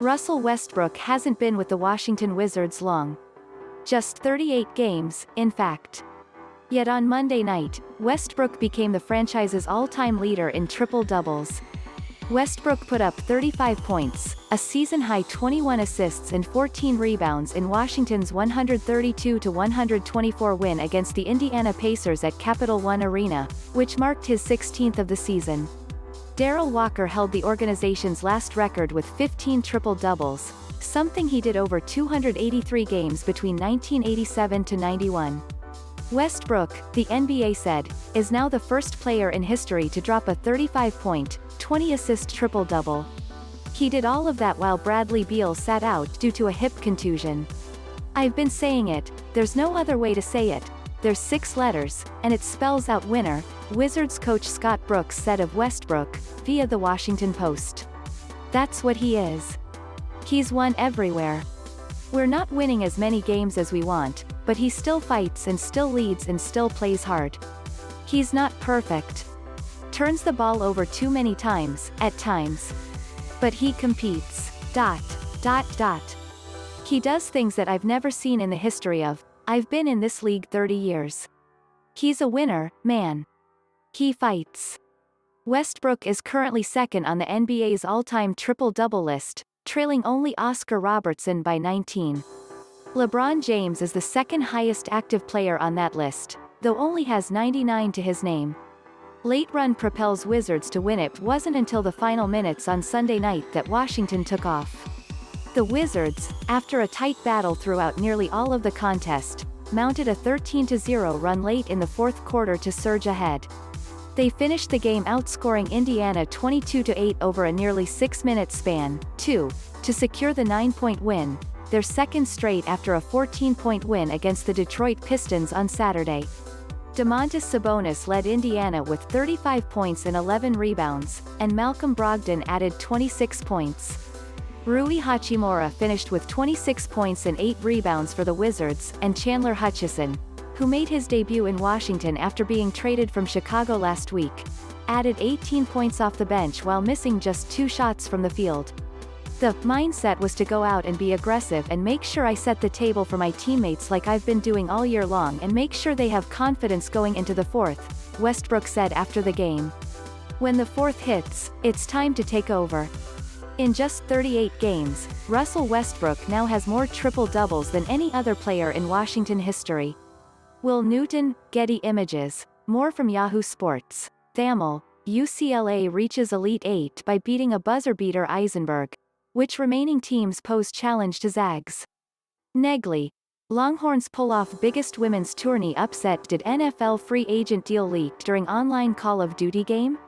Russell Westbrook hasn't been with the Washington Wizards long. Just 38 games, in fact. Yet on Monday night, Westbrook became the franchise's all-time leader in triple-doubles. Westbrook put up 35 points, a season-high 21 assists and 14 rebounds in Washington's 132-124 win against the Indiana Pacers at Capital One Arena, which marked his 16th of the season. Darrell Walker held the organization's last record with 15 triple-doubles, something he did over 283 games between 1987 to 91. Westbrook, the NBA said, is now the first player in history to drop a 35-point, 20-assist triple-double. He did all of that while Bradley Beal sat out due to a hip contusion. I've been saying it, there's no other way to say it, there's six letters, and it spells out winner, Wizards coach Scott Brooks said of Westbrook, via the Washington Post. That's what he is. He's won everywhere. We're not winning as many games as we want, but he still fights and still leads and still plays hard. He's not perfect. Turns the ball over too many times, at times. But he competes. Dot. Dot. Dot. He does things that I've never seen in the history of, I've been in this league 30 years. He's a winner, man. He fights. Westbrook is currently second on the NBA's all-time triple-double list, trailing only Oscar Robertson by 19. LeBron James is the second highest active player on that list, though only has 99 to his name. Late run propels Wizards to win it wasn't until the final minutes on Sunday night that Washington took off. The Wizards, after a tight battle throughout nearly all of the contest, mounted a 13-0 run late in the fourth quarter to surge ahead. They finished the game outscoring Indiana 22-8 over a nearly six-minute span, 2, to secure the nine-point win, their second straight after a 14-point win against the Detroit Pistons on Saturday. Domantas Sabonis led Indiana with 35 points and 11 rebounds, and Malcolm Brogdon added 26 points. Rui Hachimura finished with 26 points and 8 rebounds for the Wizards, and Chandler Hutchison, who made his debut in Washington after being traded from Chicago last week, added 18 points off the bench while missing just two shots from the field. The mindset was to go out and be aggressive and make sure I set the table for my teammates like I've been doing all year long and make sure they have confidence going into the fourth, Westbrook said after the game. When the fourth hits, it's time to take over. In just 38 games, Russell Westbrook now has more triple-doubles than any other player in Washington history. Will Newton, Getty Images. More from Yahoo Sports. Thamel, UCLA reaches Elite 8 by beating a buzzer-beater Eisenberg. Which remaining teams pose challenge to Zags? Negley. Longhorns pull off biggest women's tourney upset did NFL free agent deal leaked during online Call of Duty game?